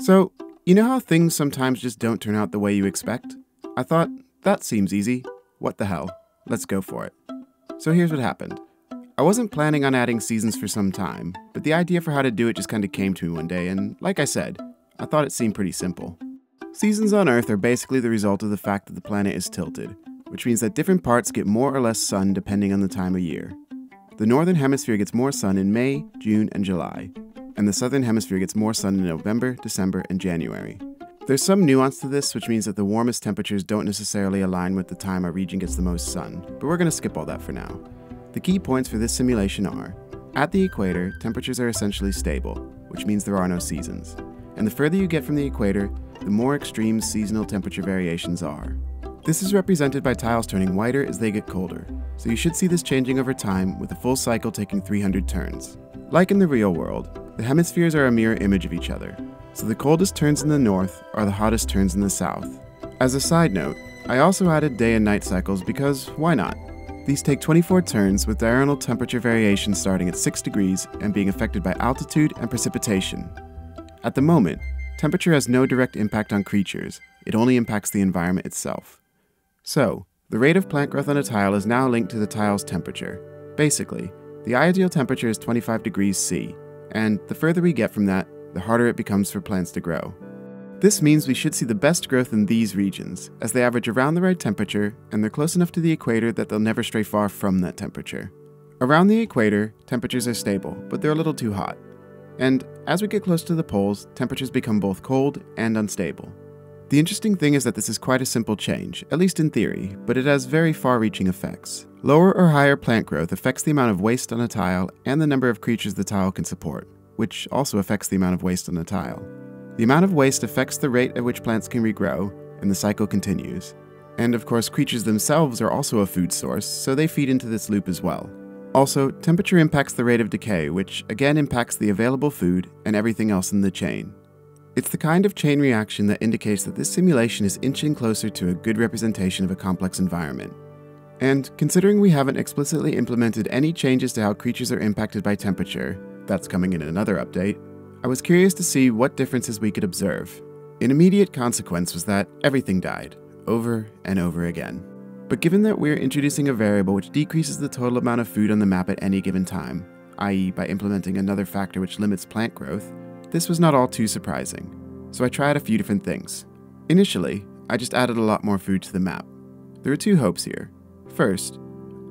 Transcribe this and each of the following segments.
So, you know how things sometimes just don't turn out the way you expect? I thought, that seems easy. What the hell? Let's go for it. So here's what happened. I wasn't planning on adding seasons for some time, but the idea for how to do it just kind of came to me one day, and like I said, I thought it seemed pretty simple. Seasons on Earth are basically the result of the fact that the planet is tilted, which means that different parts get more or less sun depending on the time of year. The northern hemisphere gets more sun in May, June, and July, and the southern hemisphere gets more sun in November, December, and January. There's some nuance to this, which means that the warmest temperatures don't necessarily align with the time our region gets the most sun, but we're going to skip all that for now. The key points for this simulation are at the equator, temperatures are essentially stable, which means there are no seasons. And the further you get from the equator, the more extreme seasonal temperature variations are. This is represented by tiles turning whiter as they get colder, so you should see this changing over time with a full cycle taking 300 turns. Like in the real world, the hemispheres are a mirror image of each other, so the coldest turns in the north are the hottest turns in the south. As a side note, I also added day and night cycles because why not? These take 24 turns with diurnal temperature variation starting at 6 degrees and being affected by altitude and precipitation. At the moment, temperature has no direct impact on creatures, it only impacts the environment itself. So, the rate of plant growth on a tile is now linked to the tile's temperature. Basically, the ideal temperature is 25 degrees C, and the further we get from that, the harder it becomes for plants to grow. This means we should see the best growth in these regions, as they average around the right temperature and they're close enough to the equator that they'll never stray far from that temperature. Around the equator, temperatures are stable, but they're a little too hot. And as we get close to the poles, temperatures become both cold and unstable. The interesting thing is that this is quite a simple change, at least in theory, but it has very far reaching effects. Lower or higher plant growth affects the amount of waste on a tile and the number of creatures the tile can support, which also affects the amount of waste on a tile. The amount of waste affects the rate at which plants can regrow, and the cycle continues. And of course, creatures themselves are also a food source, so they feed into this loop as well. Also, temperature impacts the rate of decay, which again impacts the available food and everything else in the chain. It's the kind of chain reaction that indicates that this simulation is inching closer to a good representation of a complex environment. And considering we haven't explicitly implemented any changes to how creatures are impacted by temperature, that's coming in another update, I was curious to see what differences we could observe. An immediate consequence was that everything died, over and over again. But given that we're introducing a variable which decreases the total amount of food on the map at any given time, i.e., by implementing another factor which limits plant growth, this was not all too surprising. So I tried a few different things. Initially, I just added a lot more food to the map. There are two hopes here. First,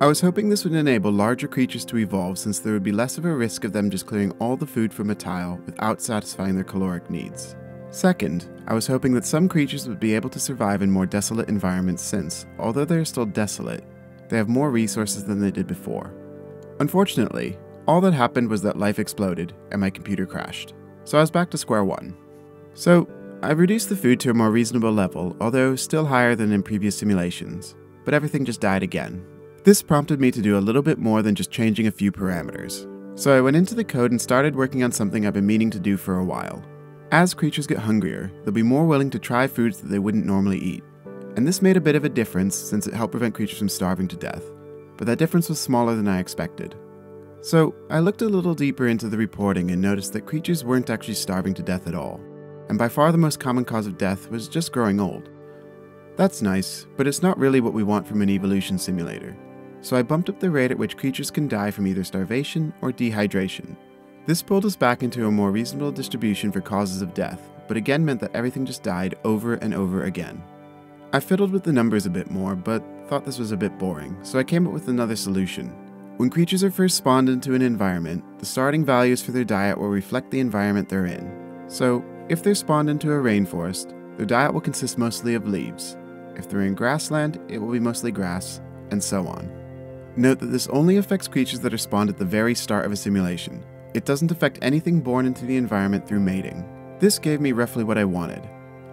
I was hoping this would enable larger creatures to evolve since there would be less of a risk of them just clearing all the food from a tile without satisfying their caloric needs. Second, I was hoping that some creatures would be able to survive in more desolate environments since, although they are still desolate, they have more resources than they did before. Unfortunately, all that happened was that life exploded and my computer crashed, so I was back to square one. So, I've reduced the food to a more reasonable level, although still higher than in previous simulations, but everything just died again, this prompted me to do a little bit more than just changing a few parameters. So I went into the code and started working on something I've been meaning to do for a while. As creatures get hungrier, they'll be more willing to try foods that they wouldn't normally eat. And this made a bit of a difference since it helped prevent creatures from starving to death. But that difference was smaller than I expected. So I looked a little deeper into the reporting and noticed that creatures weren't actually starving to death at all. And by far the most common cause of death was just growing old. That's nice, but it's not really what we want from an evolution simulator so I bumped up the rate at which creatures can die from either starvation or dehydration. This pulled us back into a more reasonable distribution for causes of death, but again meant that everything just died over and over again. I fiddled with the numbers a bit more, but thought this was a bit boring, so I came up with another solution. When creatures are first spawned into an environment, the starting values for their diet will reflect the environment they're in. So, if they're spawned into a rainforest, their diet will consist mostly of leaves. If they're in grassland, it will be mostly grass, and so on. Note that this only affects creatures that are spawned at the very start of a simulation. It doesn't affect anything born into the environment through mating. This gave me roughly what I wanted.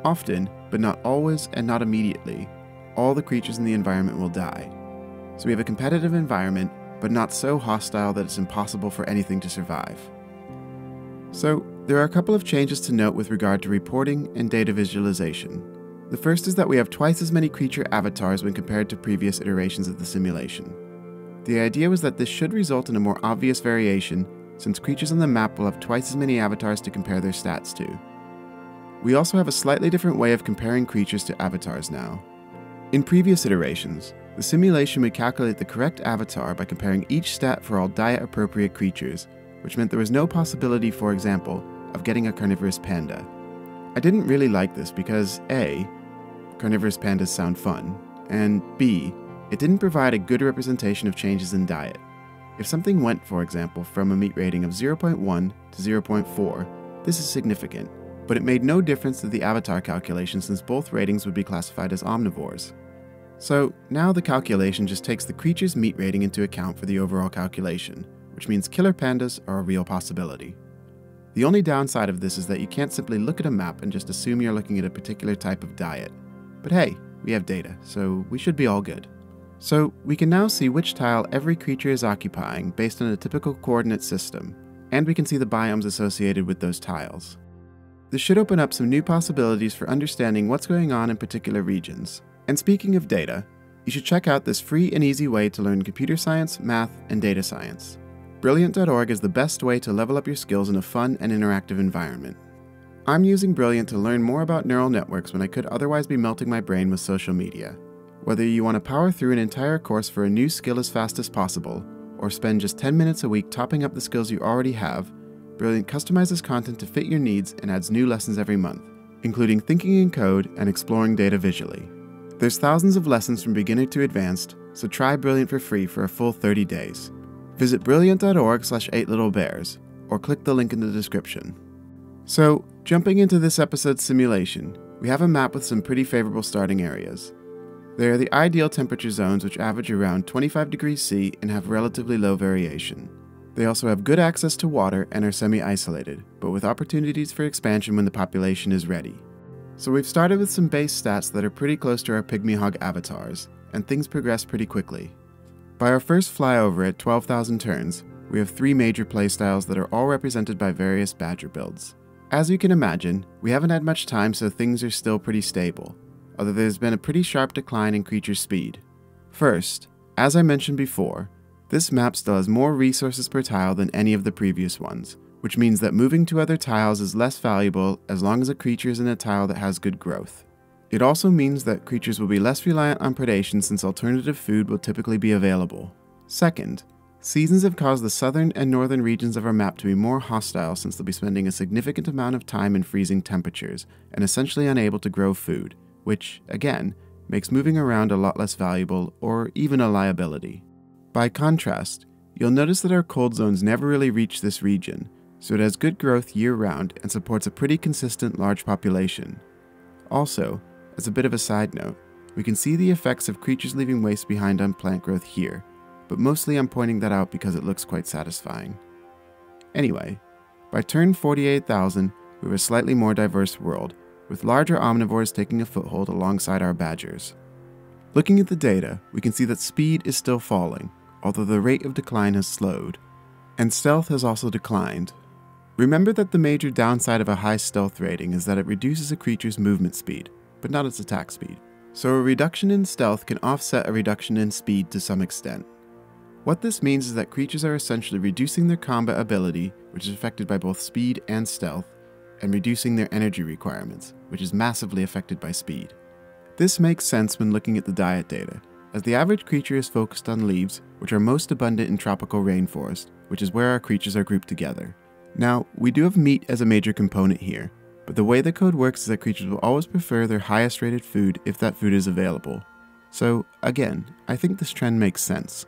Often, but not always and not immediately, all the creatures in the environment will die. So we have a competitive environment, but not so hostile that it's impossible for anything to survive. So, there are a couple of changes to note with regard to reporting and data visualization. The first is that we have twice as many creature avatars when compared to previous iterations of the simulation. The idea was that this should result in a more obvious variation, since creatures on the map will have twice as many avatars to compare their stats to. we also have a slightly different way of comparing creatures to avatars now. In previous iterations, the simulation would calculate the correct avatar by comparing each stat for all diet appropriate creatures, which meant there was no possibility, for example, of getting a carnivorous panda. I didn't really like this because A, carnivorous pandas sound fun, and B, it didn't provide a good representation of changes in diet. If something went, for example, from a meat rating of 0.1 to 0.4, this is significant, but it made no difference to the avatar calculation since both ratings would be classified as omnivores. So now the calculation just takes the creature's meat rating into account for the overall calculation, which means killer pandas are a real possibility. The only downside of this is that you can't simply look at a map and just assume you're looking at a particular type of diet. But hey, we have data, so we should be all good. So we can now see which tile every creature is occupying based on a typical coordinate system, and we can see the biomes associated with those tiles. This should open up some new possibilities for understanding what's going on in particular regions. And speaking of data, you should check out this free and easy way to learn computer science, math, and data science. Brilliant.org is the best way to level up your skills in a fun and interactive environment. I'm using Brilliant to learn more about neural networks when I could otherwise be melting my brain with social media. Whether you want to power through an entire course for a new skill as fast as possible, or spend just 10 minutes a week topping up the skills you already have, Brilliant customizes content to fit your needs and adds new lessons every month, including thinking in code and exploring data visually. There's thousands of lessons from beginner to advanced, so try Brilliant for free for a full 30 days. Visit brilliant.org slash 8littlebears, or click the link in the description. So, jumping into this episode's simulation, we have a map with some pretty favorable starting areas. They are the ideal temperature zones which average around 25 degrees C and have relatively low variation. They also have good access to water and are semi-isolated, but with opportunities for expansion when the population is ready. So we've started with some base stats that are pretty close to our Pygmy Hog avatars, and things progress pretty quickly. By our first flyover at 12,000 turns, we have three major playstyles that are all represented by various Badger builds. As you can imagine, we haven't had much time so things are still pretty stable, although there's been a pretty sharp decline in creature speed. First, as I mentioned before, this map still has more resources per tile than any of the previous ones, which means that moving to other tiles is less valuable as long as a creature is in a tile that has good growth. It also means that creatures will be less reliant on predation since alternative food will typically be available. Second, seasons have caused the southern and northern regions of our map to be more hostile since they'll be spending a significant amount of time in freezing temperatures and essentially unable to grow food, which, again, makes moving around a lot less valuable or even a liability. By contrast, you'll notice that our cold zones never really reach this region, so it has good growth year round and supports a pretty consistent large population. Also, as a bit of a side note, we can see the effects of creatures leaving waste behind on plant growth here, but mostly I'm pointing that out because it looks quite satisfying. Anyway, by turn 48,000, we have a slightly more diverse world, with larger omnivores taking a foothold alongside our badgers. Looking at the data, we can see that speed is still falling, although the rate of decline has slowed, and stealth has also declined. Remember that the major downside of a high stealth rating is that it reduces a creature's movement speed, but not its attack speed. So a reduction in stealth can offset a reduction in speed to some extent. What this means is that creatures are essentially reducing their combat ability, which is affected by both speed and stealth, and reducing their energy requirements, which is massively affected by speed. This makes sense when looking at the diet data, as the average creature is focused on leaves, which are most abundant in tropical rainforest, which is where our creatures are grouped together. Now, we do have meat as a major component here, but the way the code works is that creatures will always prefer their highest rated food if that food is available. So, again, I think this trend makes sense.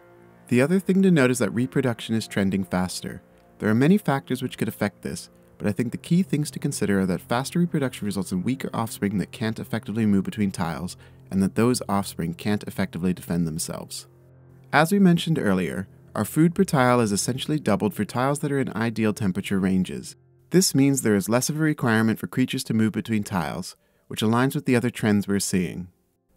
The other thing to note is that reproduction is trending faster. There are many factors which could affect this, but I think the key things to consider are that faster reproduction results in weaker offspring that can't effectively move between tiles, and that those offspring can't effectively defend themselves. As we mentioned earlier, our food per tile is essentially doubled for tiles that are in ideal temperature ranges. This means there is less of a requirement for creatures to move between tiles, which aligns with the other trends we're seeing.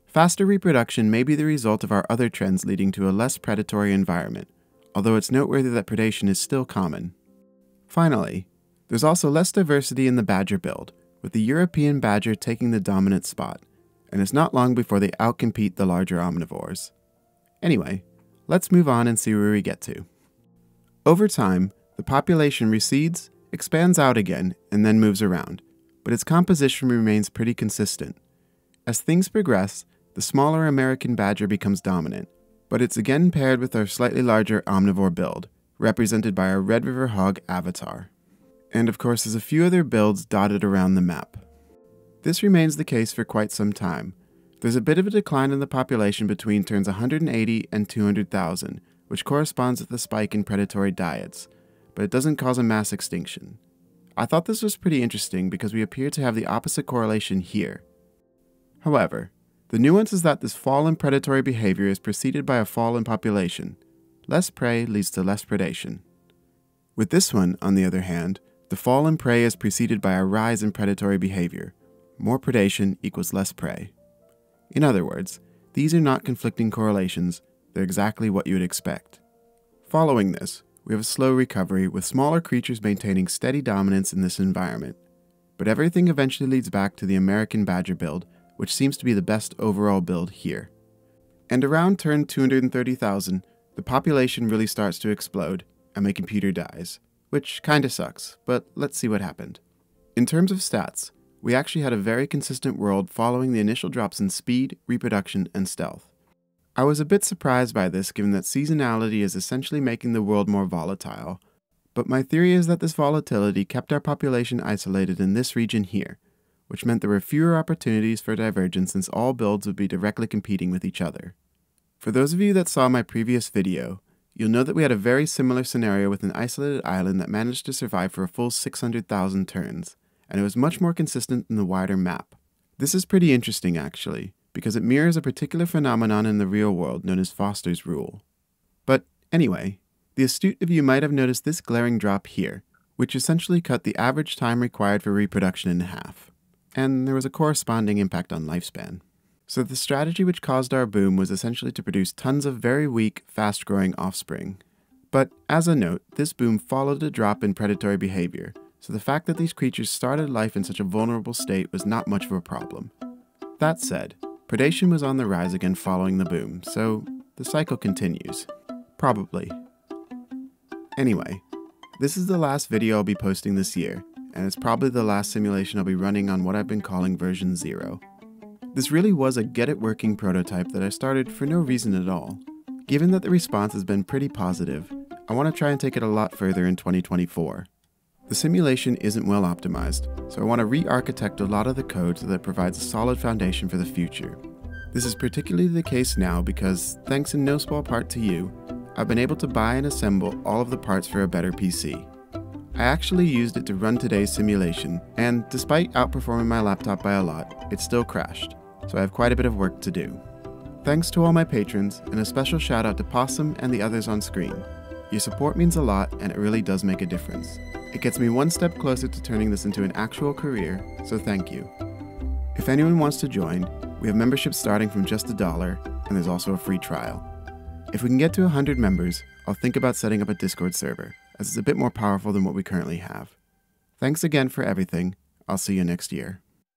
Faster reproduction may be the result of our other trends leading to a less predatory environment, although it's noteworthy that predation is still common. Finally, there's also less diversity in the badger build, with the European badger taking the dominant spot, and it's not long before they outcompete the larger omnivores. Anyway, let's move on and see where we get to. Over time, the population recedes, expands out again, and then moves around, but its composition remains pretty consistent. As things progress, the smaller American badger becomes dominant, but it's again paired with our slightly larger omnivore build, represented by our Red River Hog avatar. And of course, there's a few other builds dotted around the map. This remains the case for quite some time. There's a bit of a decline in the population between turns 180 and 200,000, which corresponds with the spike in predatory diets, but it doesn't cause a mass extinction. I thought this was pretty interesting because we appear to have the opposite correlation here. However, the nuance is that this fall in predatory behavior is preceded by a fall in population. Less prey leads to less predation. With this one, on the other hand, the fall in prey is preceded by a rise in predatory behavior. More predation equals less prey. In other words, these are not conflicting correlations, they're exactly what you would expect. Following this, we have a slow recovery with smaller creatures maintaining steady dominance in this environment. But everything eventually leads back to the American Badger build, which seems to be the best overall build here. And around turn 230,000, the population really starts to explode, and my computer dies, which kinda sucks, but let's see what happened. In terms of stats, we actually had a very consistent world following the initial drops in speed, reproduction, and stealth. I was a bit surprised by this given that seasonality is essentially making the world more volatile, but my theory is that this volatility kept our population isolated in this region here, which meant there were fewer opportunities for divergence since all builds would be directly competing with each other. For those of you that saw my previous video, you'll know that we had a very similar scenario with an isolated island that managed to survive for a full 600,000 turns, and it was much more consistent than the wider map. This is pretty interesting actually, because it mirrors a particular phenomenon in the real world known as Foster's rule. But anyway, the astute of you might have noticed this glaring drop here, which essentially cut the average time required for reproduction in half. And there was a corresponding impact on lifespan. So the strategy which caused our boom was essentially to produce tons of very weak, fast growing offspring. But as a note, this boom followed a drop in predatory behavior, so the fact that these creatures started life in such a vulnerable state was not much of a problem. That said, Predation was on the rise again following the boom, so the cycle continues. Probably. Anyway, this is the last video I'll be posting this year, and it's probably the last simulation I'll be running on what I've been calling version 0. This really was a get it working prototype that I started for no reason at all. Given that the response has been pretty positive, I want to try and take it a lot further in 2024. The simulation isn't well optimized, so I want to re-architect a lot of the code so that it provides a solid foundation for the future. This is particularly the case now because, thanks in no small part to you, I've been able to buy and assemble all of the parts for a better PC. I actually used it to run today's simulation, and despite outperforming my laptop by a lot, it still crashed, so I have quite a bit of work to do. Thanks to all my patrons, and a special shout out to Possum and the others on screen. Your support means a lot, and it really does make a difference. It gets me one step closer to turning this into an actual career, so thank you. If anyone wants to join, we have memberships starting from just a dollar, and there's also a free trial. If we can get to 100 members, I'll think about setting up a Discord server, as it's a bit more powerful than what we currently have. Thanks again for everything. I'll see you next year.